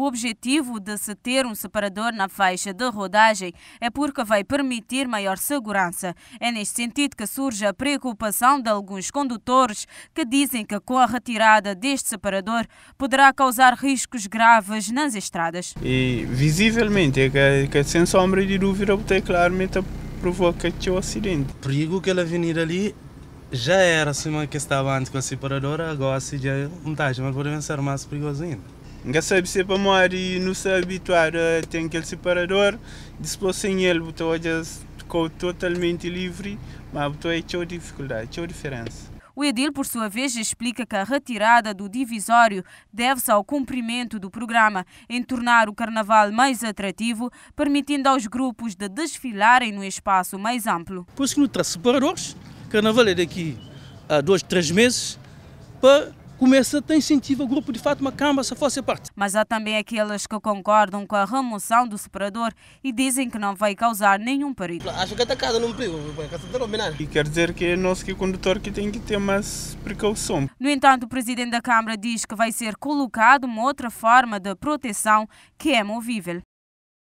O objetivo de se ter um separador na faixa de rodagem é porque vai permitir maior segurança. É neste sentido que surge a preocupação de alguns condutores que dizem que com a retirada deste separador poderá causar riscos graves nas estradas. E visivelmente, é que, que sem sombra de dúvida, tem claramente provoca o acidente. O perigo que ela vir ali já era acima que estava antes com a separadora, agora se já não está, mas pode ser mais perigoso ainda. Não sabe se para morar e não se habituar a ter aquele separador, depois sem ele, você ficou totalmente livre, mas você é dificuldade, é diferença. O Edil, por sua vez, explica que a retirada do divisório deve-se ao cumprimento do programa em tornar o carnaval mais atrativo, permitindo aos grupos de desfilarem no espaço mais amplo. Por isso que não traz separadores, carnaval é daqui a dois, três meses, para começa a ter incentivo ao grupo de Fátima Camba se fosse parte. Mas há também aqueles que concordam com a remoção do separador e dizem que não vai causar nenhum perigo. Acho que atacada não perigo, e quer dizer que é nós que condutor que tem que ter mais precaução. No entanto, o presidente da Câmara diz que vai ser colocado uma outra forma de proteção que é movível.